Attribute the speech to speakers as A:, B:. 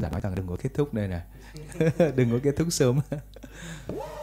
A: dạ nói rằng đừng có kết thúc đây nè, đừng có kết thúc sớm.